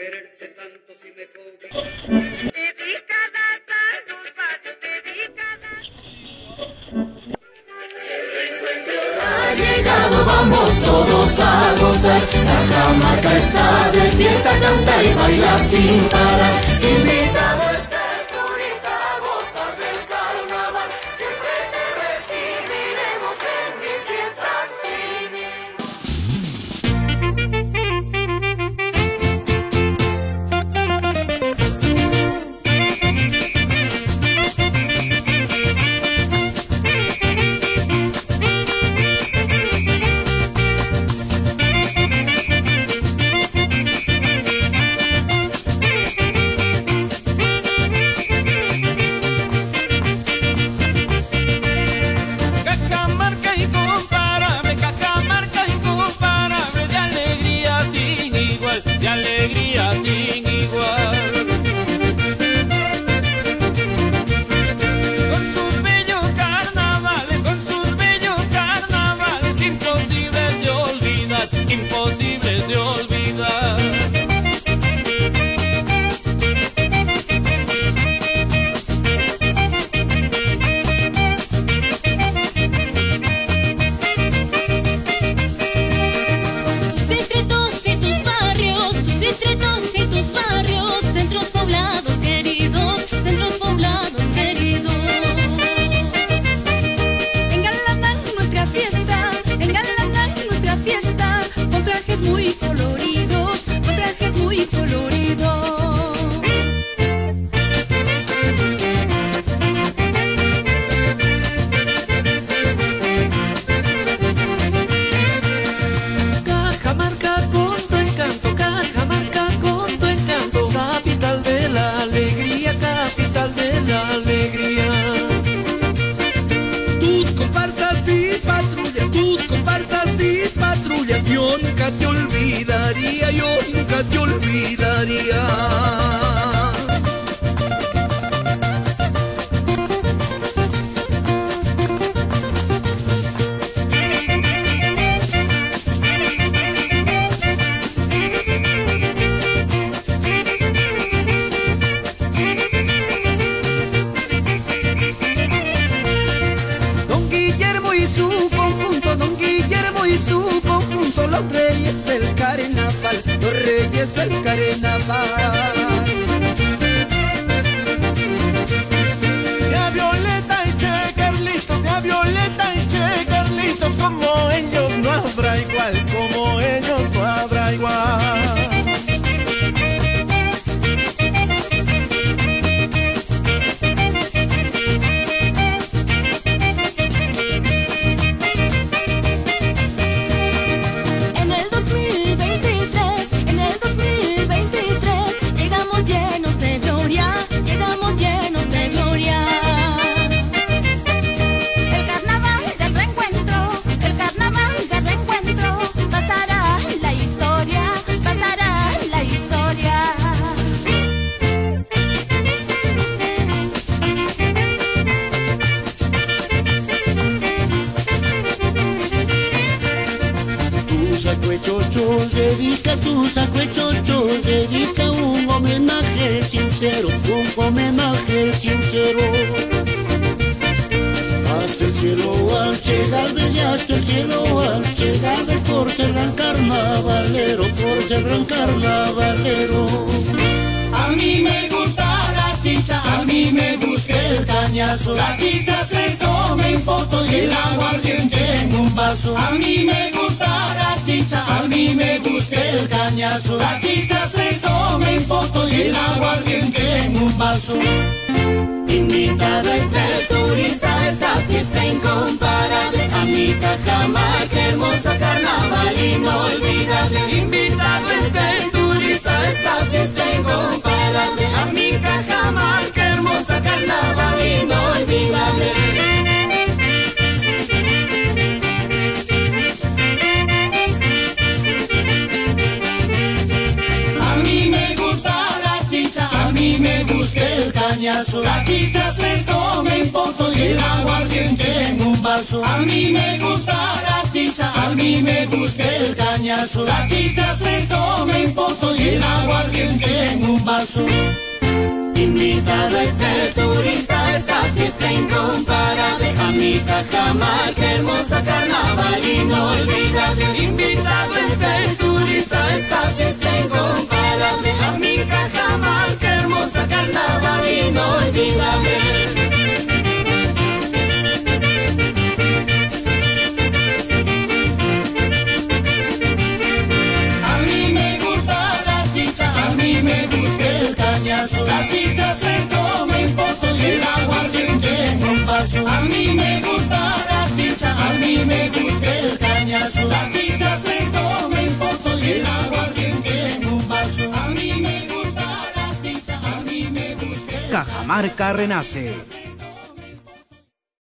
quererte tanto si me cobras. Dedicadas a barrios, dedicadas. Ha llegado, vamos todos a gozar. Cajamarca está de fiesta, canta y baila sin parar. Invitado olvidaría, yo nunca te olvidaría. Guillermo y su conjunto, don Guillermo y su conjunto, los reyes los reyes del carnaval. Chocho dedica, tu chocho dedica un homenaje sincero, un homenaje sincero. Hasta el cielo al llegar y hasta el cielo al llegar por ser gran carnavalero, por ser gran carnavalero. A mí me gusta la chicha, a mí me gusta el cañazo. La chica se poto y el aguardiente en un vaso. A mí me gusta la chicha, a mí me gusta el cañazo. La chica se come en poto y el aguardiente en un vaso. Invitado está el turista a esta fiesta incomparable. Me gusta el cañazo. Se en poto y el en un vaso. A mí me gusta la chicha, a mí me gusta el cañazo. Chica se come en poto y el aguardiente Invitado está el turista, esta fiesta incomparable. A mi Cajamarca, hermosa carnaval inolvidable. Invitado está el turista, esta fiesta incomparable. A mi Cajamarca, hermosa carnaval inolvidable. A mí me gusta la chicha, a mí me gusta el cañazo. La chica se come en poto y el aguardiente en un vaso. A mí me gusta la chicha, a mí me gusta el cañazo. La chica se come en poto y el Cajamarca renace.